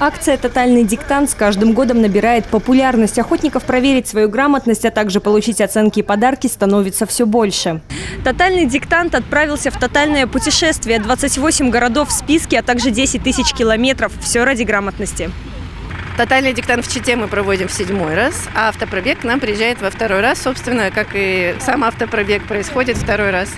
Акция «Тотальный диктант» с каждым годом набирает популярность. Охотников проверить свою грамотность, а также получить оценки и подарки становится все больше. «Тотальный диктант» отправился в тотальное путешествие. 28 городов в списке, а также 10 тысяч километров. Все ради грамотности. Тотальный диктант в Чите мы проводим в седьмой раз, а автопробег к нам приезжает во второй раз. Собственно, как и сам автопробег происходит второй раз.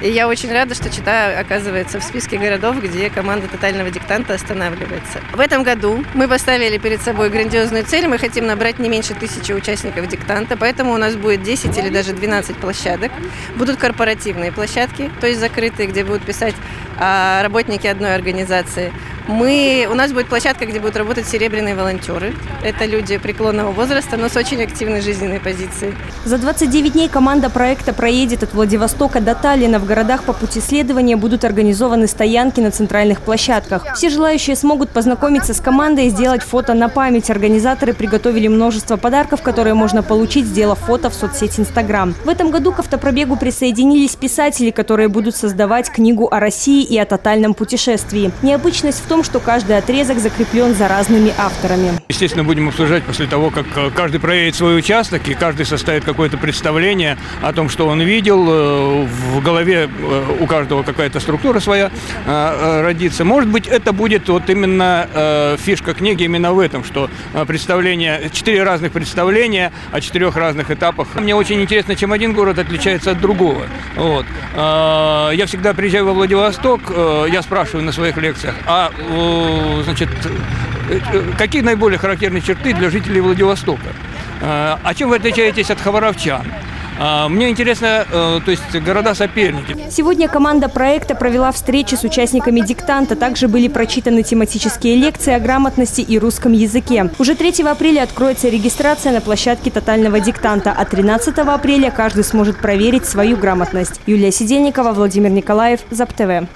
И я очень рада, что Чита оказывается в списке городов, где команда тотального диктанта останавливается. В этом году мы поставили перед собой грандиозную цель. Мы хотим набрать не меньше тысячи участников диктанта, поэтому у нас будет 10 или даже 12 площадок. Будут корпоративные площадки, то есть закрытые, где будут писать а, работники одной организации. Мы, у нас будет площадка, где будут работать серебряные волонтеры. Это люди преклонного возраста, но с очень активной жизненной позицией. За 29 дней команда проекта проедет от Владивостока до Таллина. В городах по пути следования будут организованы стоянки на центральных площадках. Все желающие смогут познакомиться с командой и сделать фото на память. Организаторы приготовили множество подарков, которые можно получить, сделав фото в соцсети Инстаграм. В этом году к автопробегу присоединились писатели, которые будут создавать книгу о России и о тотальном путешествии. Необычность в том, что каждый отрезок закреплен за разными авторами. Естественно, будем обсуждать после того, как э, каждый проедет свой участок, и каждый составит какое-то представление о том, что он видел. Э, в голове э, у каждого какая-то структура своя родится. Может быть, это будет вот именно фишка книги именно в этом, что представление, четыре разных представления о четырех разных этапах. Мне очень интересно, чем один город отличается от другого. Вот. Я всегда приезжаю во Владивосток, Восток, я спрашиваю на своих лекциях, а значит, э, какие наиболее характерные черты для жителей Владивостока? Э, а чем вы отличаетесь от хабаровчан? А, мне интересно, то есть города-соперники. Сегодня команда проекта провела встречи с участниками диктанта. Также были прочитаны тематические лекции о грамотности и русском языке. Уже 3 апреля откроется регистрация на площадке тотального диктанта, а 13 апреля каждый сможет проверить свою грамотность. Юлия Сидельникова, Владимир Николаев, ЗАП-ТВ.